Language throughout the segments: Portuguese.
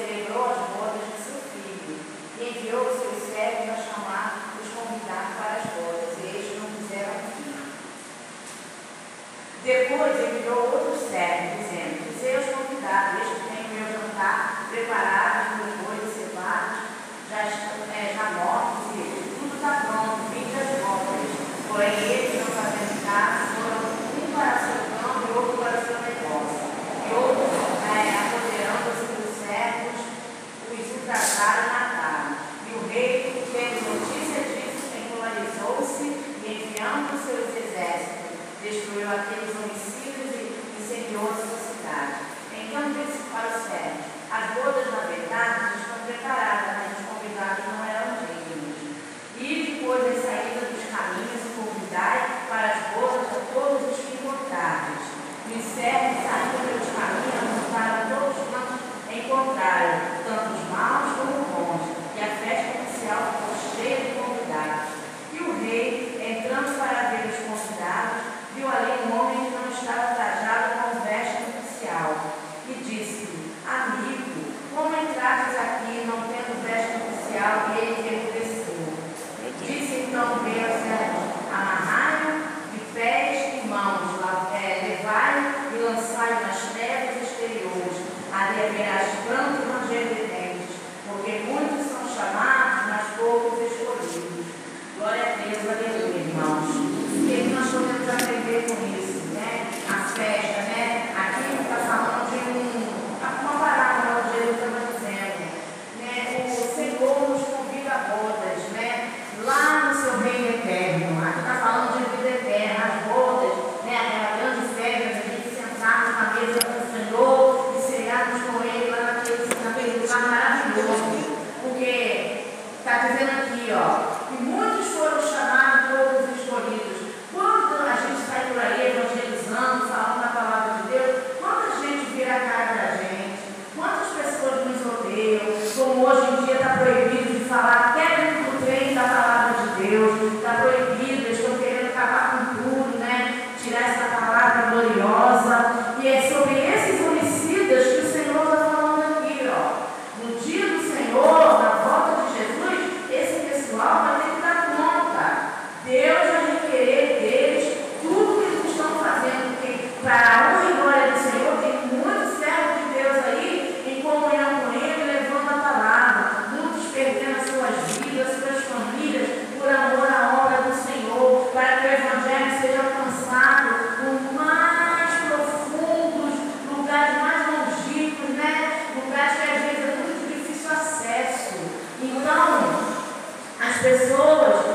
celebrou as bodas de seu filho e enviou os seus servos a chamar os convidados para as bodas, e eles não quiseram vir. Depois enviou outros servos, dizendo: Seus convidados, este tem o meu jantar preparado. está dizendo aqui, ó, e muitos foram chamados, todos escolhidos. Quando a gente sai por aí evangelizando, falando a palavra de Deus, quanta gente vira a cara da gente, quantas pessoas nos odeiam, como hoje em dia está proibido de falar. Pessoas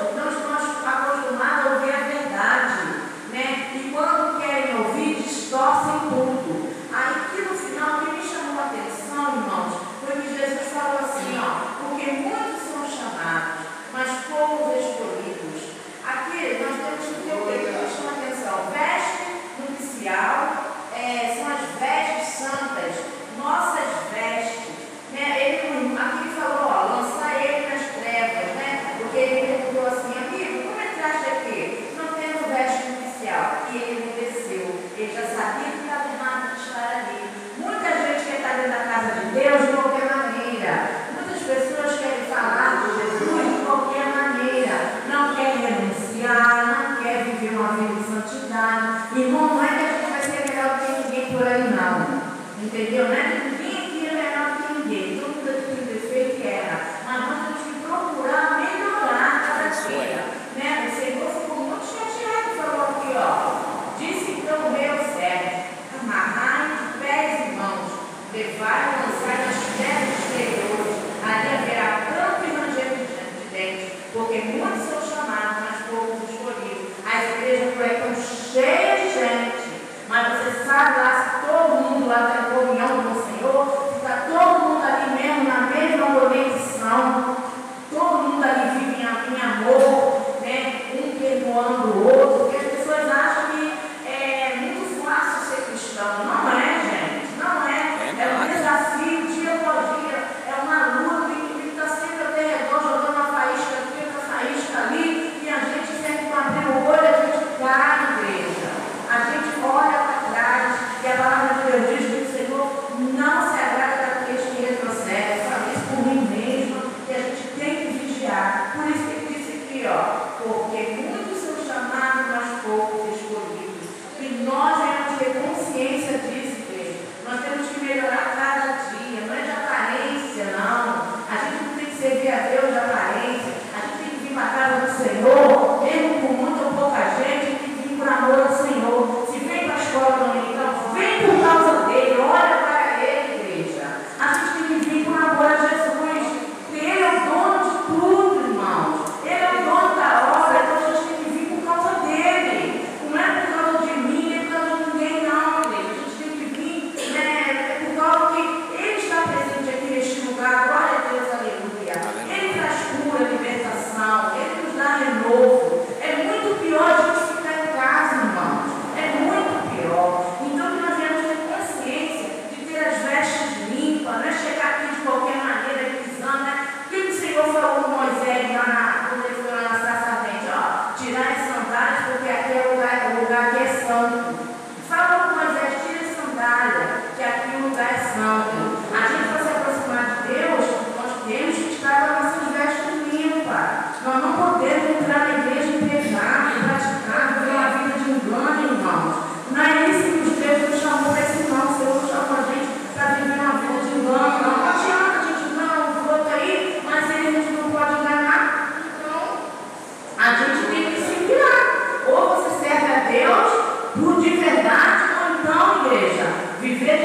Entendeu? Né? Ninguém aqui é melhor que ninguém. Todo mundo aqui tem defeito e erra. Mas nós temos que procurar melhorar cada é. dia. Né? O Senhor ficou muito chateado e falou aqui, ó. Disse então o meu servo, amarrai de pés e mãos, levai e lançai nas terras exteriores. Ali haverá pranto e dentro de dentes, porque muitos são chamados, mas poucos escolhidos. As igrejas por aí estão cheias de gente, mas você sabe lá mundo lá da comunhão com o Senhor, está todo mundo ali mesmo, na mesma conexão, pior, porque muitos são chamados, mas poucos escolhidos. E nós temos que ter consciência disso, igreja. Nós temos que melhorar cada dia, não é de aparência, não. A gente não tem que servir a Deus de aparência, a gente tem que vir para a casa do Senhor. por de verdade ou então, igreja, viver de